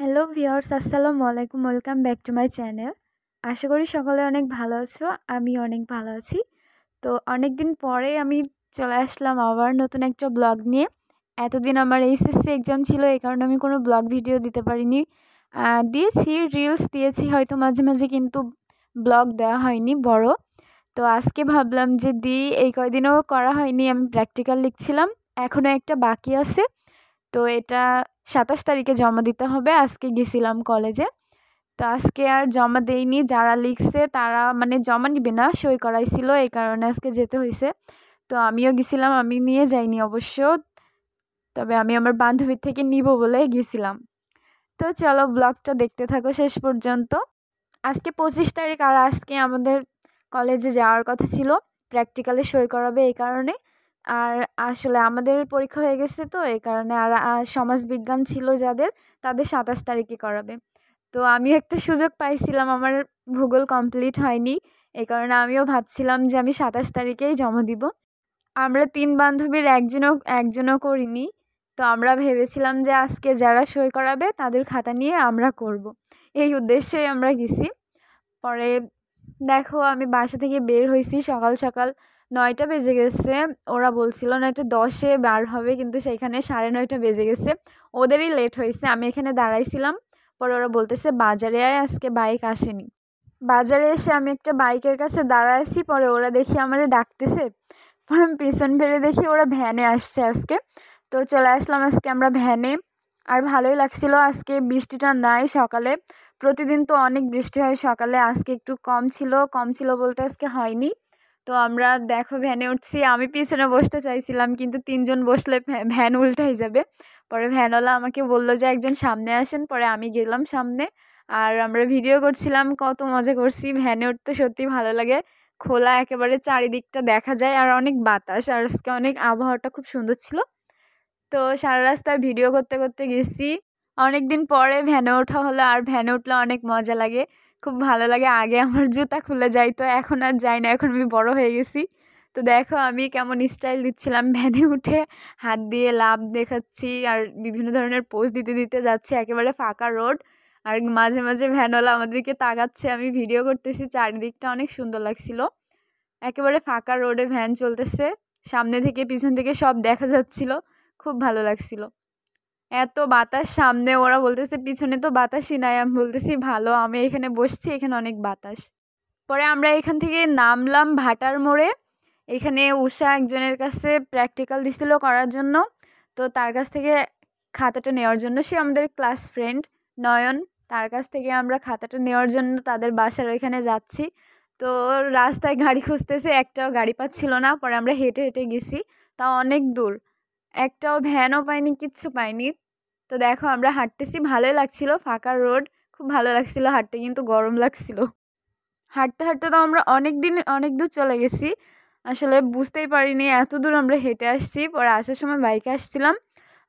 Hello viewers আসসালামু আলাইকুম welcome back to my channel আশা করি সকলে অনেক ভালো আছো, আমি অনেক ভালো আছি। তো অনেক দিন পরে আমি চলে আসলাম আবার নতুন একটা ব্লগ নিয়ে। এতদিন আমার এইচএসসি এক্সাম ছিল, এই কারণে আমি কোনো ব্লগ ভিডিও দিতে পারিনি। দিয়েছি রিলস দিয়েছি, হয়তো মাঝে মাঝে কিন্তু ব্লগ দেওয়া হয়নি, বড়। তো আজকে ভাবলাম যে দিই, এই কয়দিনও করা হয়নি, আমি প্র্যাকটিক্যাল লিখছিলাম। এখনও একটা বাকি আছে। তো এটা সাতাশ তারিখে জমা দিতে হবে, আজকে গেছিলাম কলেজে। তো আজকে আর জমা দেইনি, যারা লিখছে তারা মানে জমা নিবে না, সই করাইছিল, এই কারণে আজকে যেতে হয়েছে তো আমিও গেছিলাম, আমি নিয়ে যাইনি অবশ্য, তবে আমি আমার বান্ধবীর থেকে নিব বলে গেছিলাম। তো চলো ব্লগটা দেখতে থাকো শেষ পর্যন্ত। আজকে পঁচিশ তারিখ আর আজকে আমাদের কলেজে যাওয়ার কথা ছিল, প্র্যাকটিক্যালে সই করাবে এই কারণে। আর আসলে আমাদের পরীক্ষা হয়ে গেছে তো, এই কারণে আর সমাজ বিজ্ঞান ছিল যাদের, তাদের সাতাশ তারিখে করাবে। তো আমি একটা সুযোগ পাইছিলাম, আমার ভূগোল কমপ্লিট হয়নি, এই কারণে আমিও ভাবছিলাম যে আমি সাতাশ তারিখেই জমা দিব। আমরা তিন বান্ধবীর একজনও একজনও করিনি, তো আমরা ভেবেছিলাম যে আজকে যারা সই করাবে, তাদের খাতা নিয়ে আমরা করব। এই উদ্দেশ্যেই আমরা গেছি। পরে দেখো আমি বাসা থেকে বের হয়েছি সকাল সকাল। নয়টা বেজে গেছে। ওরা বলছিল নয়টা দশে বার হবে, কিন্তু সেইখানে সাড়ে নয়টা বেজে গেছে। ওদেরই লেট হয়েছে। আমি এখানে দাঁড়াইছিলাম। পরে ওরা বলতেছে, বাজারে আয়, আজকে বাইক আসেনি। বাজারে এসে আমি একটা বাইকের কাছে দাঁড়াইছি। পরে ওরা দেখি আমারে ডাকতেছে। পরে আমি পিছন ফেলে দেখি ওরা ভ্যানে আসছে আজকে। তো চলে আসলাম আজকে আমরা ভ্যানে আর ভালোই লাগছিল আজকে। বৃষ্টিটা নাই সকালে। প্রতিদিন তো অনেক বৃষ্টি হয় সকালে। আজকে একটু কম ছিল। কম ছিল বলতে আজকে হয়নি। তো আমরা দেখো ভ্যানে উঠছি, আমি পিছনে বসতে চাইছিলাম, কিন্তু তিনজন বসলে ভ্যান উল্টাই যাবে। পরে ভ্যানওয়ালা আমাকে বলল যে, একজন সামনে আসেন। পরে আমি গেলাম সামনে আর আমরা ভিডিও করছিলাম, কত মজা করছি। ভ্যানে উঠতে সত্যি ভালো লাগে। খোলা একেবারে চারিদিকটা দেখা যায় আর অনেক বাতাস আর আজকে অনেক আবহাওয়াটা খুব সুন্দর ছিল। তো সারা রাস্তায় ভিডিও করতে করতে গেছি। অনেক দিন পরে ভ্যানে ওঠা হলো আর ভ্যানে উঠলে অনেক মজা লাগে। খুব ভালো লাগে। আগে আমার জুতা খুলে যাইতো এখন আর যাই না, এখন আমি বড় হয়ে গেছি। তো দেখো আমি কেমন স্টাইল দিচ্ছিলাম। ভ্যানে উঠে হাত দিয়ে লাভ দেখাচ্ছি আর বিভিন্ন ধরনের পোজ দিতে দিতে যাচ্ছি। একেবারে ফাঁকা রোড আর মাঝে মাঝে ভ্যানওয়ালা আমাদেরকে তাকাচ্ছে। আমি ভিডিও করতেছি, চারিদিকটা অনেক সুন্দর লাগছিল। একেবারে ফাঁকা রোডে ভ্যান চলতেছে। সামনে থেকে পিছন থেকে সব দেখা যাচ্ছিল। খুব ভালো লাগছিল। এত বাতাস সামনে, ওরা বলতেছে, পিছনে তো বাতাসই নাই। আমি বলতেছি, ভালো, আমি এখানে বসছি, এখানে অনেক বাতাস। পরে আমরা এখান থেকে নামলাম ভাটার মোড়ে। এখানে উষা একজনের কাছে প্র্যাকটিক্যাল দিছিল করার জন্য। তো তার কাছ থেকে খাতাটা নেওয়ার জন্য। সে আমাদের ক্লাস ফ্রেন্ড নয়ন। তার কাছ থেকে আমরা খাতাটা নেওয়ার জন্য তাদের বাসার ওইখানে যাচ্ছি। তো রাস্তায় গাড়ি খুঁজতেছে, একটাও গাড়ি পাচ্ছিল না। পরে আমরা হেঁটে হেঁটে গেছি তাও অনেক দূর। একটাও ভ্যানও পাইনি, কিচ্ছু পাইনি। তো দেখো আমরা হাঁটতেছি, ভালোই লাগছিল। ফাঁকা রোড, খুব ভালো লাগছিল হাঁটতে, কিন্তু গরম লাগছিল। হাঁটতে হাঁটতে তো আমরা অনেক দিন, অনেক দূর চলে গেছি। আসলে বুঝতেই পারিনি এত দূর আমরা হেঁটে আসছি। পরে আসার সময় বাইকে আসছিলাম।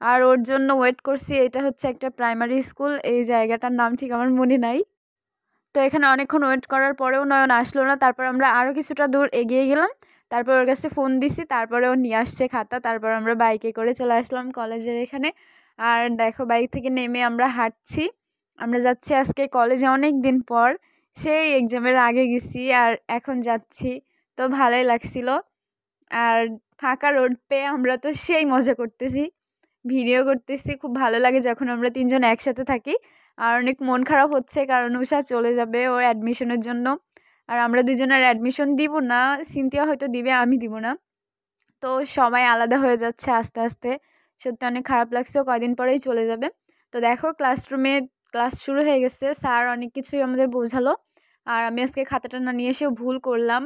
আর ওর জন্য ওয়েট করছি, এটা হচ্ছে একটা প্রাইমারি স্কুল এই জায়গাটার নাম ঠিক আমার মনে নাই। তো এখানে অনেকক্ষণ ওয়েট করার পরেও নয়ন আসলো না। তারপর আমরা আরও কিছুটা দূর এগিয়ে গেলাম। তারপর ওর কাছে ফোন দিছি, তারপরে ও নিয়ে আসছে খাতা, তারপর আমরা বাইকে করে চলে আসলাম কলেজের এখানে। আর দেখো বাইক থেকে নেমে আমরা হাঁটছি। আমরা যাচ্ছি আজকে কলেজে অনেক দিন পর, সেই এক্সামের আগে গেছি আর এখন যাচ্ছি। তো ভালোই লাগছিল। আর ফাঁকা রোড পেয়ে আমরা তো সেই মজা করতেছি। ভিডিও করতেছি, খুব ভালো লাগে যখন আমরা তিনজন একসাথে থাকি। আর অনেক মন খারাপ হচ্ছে কারণ উষা চলে যাবে ওর অ্যাডমিশনের জন্য। আর আমরা দুজনের অ্যাডমিশন দিব না, সিনথিয়া হয়তো দিবে, আমি দিব না। তো সবাই আলাদা হয়ে যাচ্ছে আস্তে আস্তে। সত্যি অনেক খারাপ লাগছে কয়দিন পরেই চলে যাবে। তো দেখো ক্লাসরুমে ক্লাস শুরু হয়ে গেছে। স্যার অনেক কিছুই আমাদের বোঝালো। আর আমি আজকে খাতাটা না নিয়ে এসেও ভুল করলাম।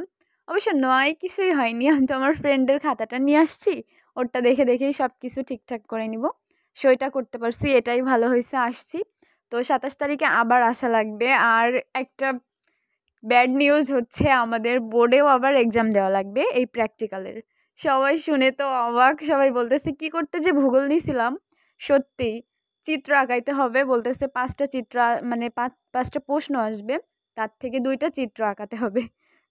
অবশ্য নয়, কিছুই হয়নি। আমি তো আমার ফ্রেন্ডের খাতাটা নিয়ে আসছি। ওরটা দেখে দেখেই সব কিছু ঠিকঠাক করে নিব। সইটা করতে পারছি, এটাই ভালো হয়েছে, আসছি। তো সাতাশ তারিখে আবার আসা লাগবে। আর একটা ব্যাড নিউজ হচ্ছে আমাদের বোর্ডেও আবার এক্সাম দেওয়া লাগবে এই প্র্যাকটিক্যালের সবাই শুনে তো অবাক, সবাই বলতেছে, কি করতে যে ভূগোল নিয়েছিলাম সত্যিই চিত্র আঁকাইতে হবে বলতেছে, পাঁচটা চিত্র মানে পাঁচটা প্রশ্ন আসবে, তার থেকে দুইটা চিত্র আঁকাতে হবে।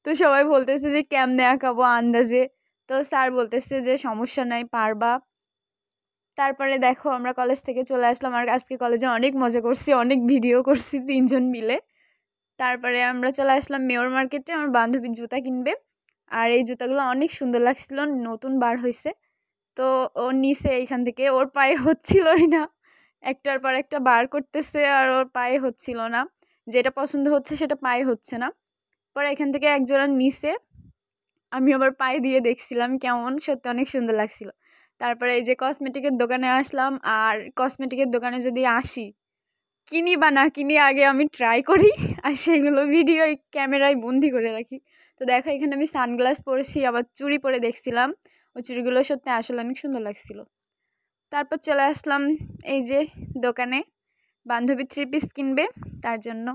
তো সবাই বলতেছে যে, কেমনে আঁকাবো আন্দাজে? তো স্যার বলতেছে যে, সমস্যা নাই, পারবা। তারপরে দেখো, আমরা কলেজ থেকে চলে আসলাম, আর আজকে কলেজে অনেক মজা করছি, অনেক ভিডিও করছি তিনজন মিলে। তারপরে আমরা চলে আসলাম মেয়র মার্কেটে, আমার বান্ধবীর জুতা কিনবে। আর এই জুতাগুলো অনেক সুন্দর লাগছিল, নতুন বার হয়েছে। তো ও নিচে এইখান থেকে, ওর পায়ে হচ্ছিলই না। একটার পর একটা বার করতেছে আর ওর পায়ে হচ্ছিল না। যেটা পছন্দ হচ্ছে সেটা পায়ে হচ্ছে না। পরে এখান থেকে একজোড়া নিচে আমি আবার পায়ে দিয়ে দেখছিলাম কেমন, সত্যি অনেক সুন্দর লাগছিল। তারপরে এই যে কসমেটিকের দোকানে আসলাম, আর কসমেটিকের দোকানে যদি আসি কিনি বা না কিনি আগে আমি ট্রাই করি, আর সেগুলো ভিডিও ক্যামেরায় বন্দি করে রাখি। তো দেখো, এখানে আমি সানগ্লাস পরেছি, আবার চুড়ি পরে দেখছিলাম। ওই চুড়িগুলো সত্যি আসলে অনেক সুন্দর লাগছিল। তারপর চলে আসলাম এই যে দোকানে। বান্ধবী থ্রি পিস কিনবে তার জন্য।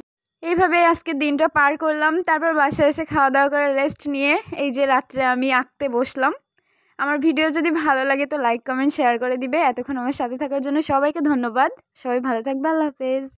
এইভাবে আজকে দিনটা পার করলাম। তারপর বাসায় এসে খাওয়া দাওয়া করে রেস্ট নিয়ে এই যে রাত্রে আমি আঁকতে বসলাম। আমার ভিডিও যদি ভালো লাগে তো লাইক, কমেন্ট, শেয়ার করে দিবে। এতক্ষণ আমার সাথে থাকার জন্য সবাইকে ধন্যবাদ। সবাই ভালো থাকবে, আল্লাহ হাফেজ।